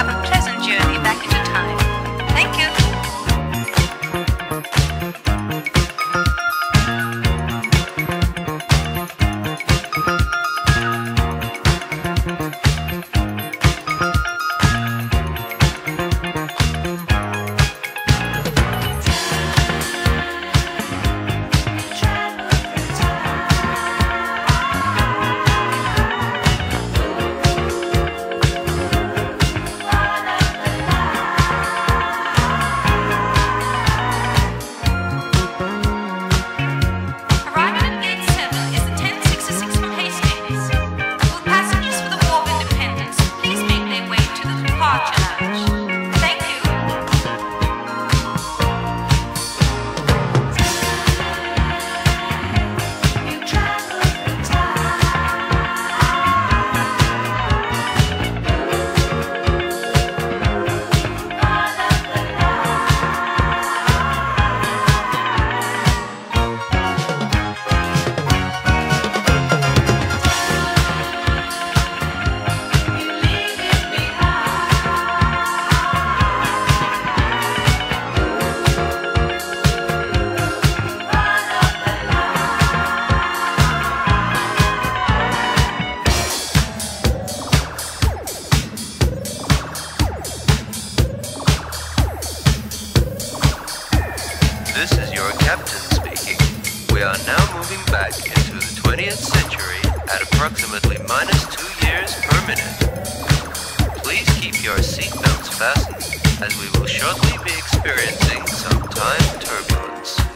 haven't This is your captain speaking. We are now moving back into the 20th century at approximately minus two years per minute. Please keep your seatbelts fastened as we will shortly be experiencing some time turbulence.